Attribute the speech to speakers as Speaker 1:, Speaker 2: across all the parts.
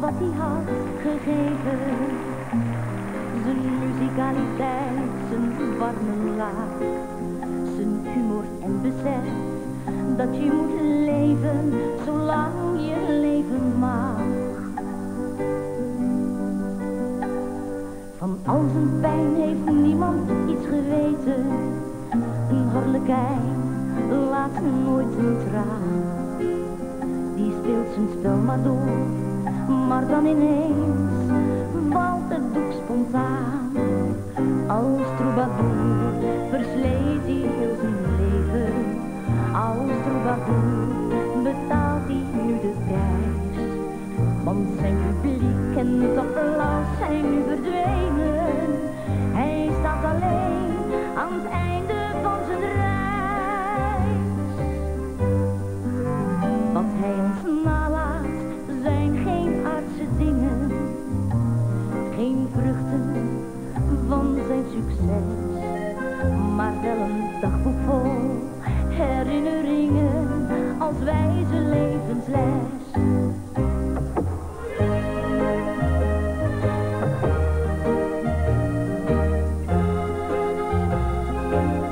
Speaker 1: wat hij had gegeven. Zijn muzikaliteit, zijn warme laag, zijn humor en besef dat je moet leven zolang je leven mag. Van al zijn pijn heeft niemand iets geweten. Een harlekijn laat nooit een traan. Die speelt zijn spel maar door, maar dan ineens valt het doek spontaan. Als troubadour versleet hij heel zijn leven. Als troubadour betaalt hij nu de prijs. Want zijn publiek en het applaus zijn nu verdwenen. Hij staat alleen aan het einde herinneringen als wijze levensles. Als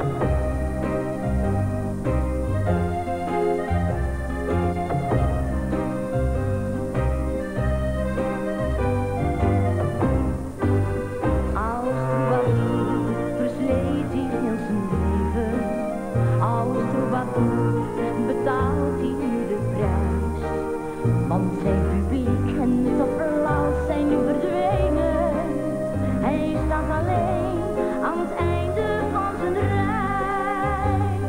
Speaker 1: Betaalt hij nu de prijs. Want zijn publiek en het applaus zijn nu verdwenen. Hij staat alleen aan het einde van zijn reis.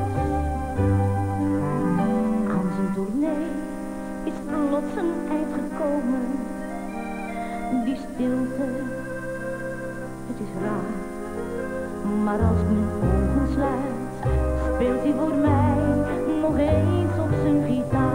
Speaker 1: Aan zijn tournee is plots een eind gekomen. Die stilte het is raar. Maar als mijn ogen sluit, speelt hij voor mij nog eens op zijn gitaar.